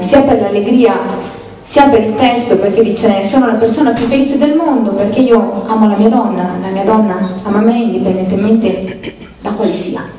sia per l'allegria sia per il testo perché dice sono la persona più felice del mondo perché io amo la mia donna, la mia donna ama me indipendentemente da quale sia.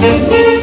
Música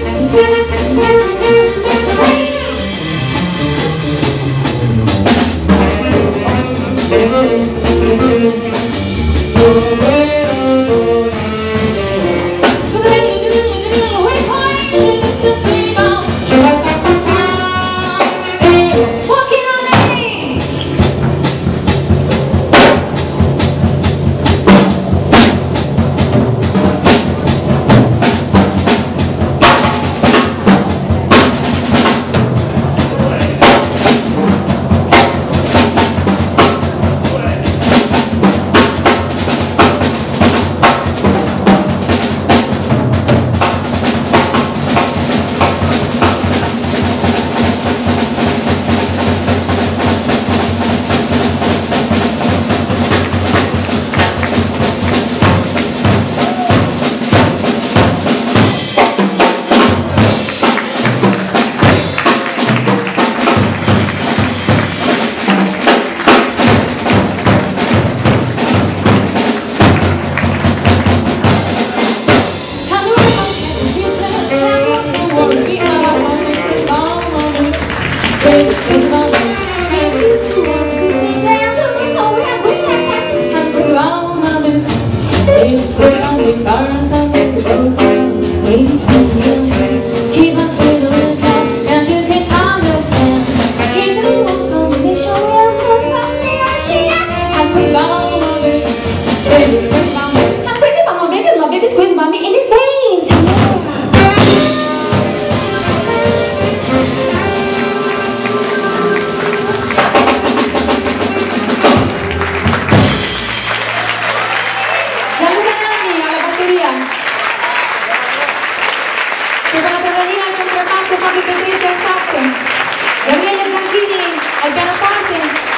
It's. Protasio Capipetrit del Saxon, Gabriele Franchini al pianoforte,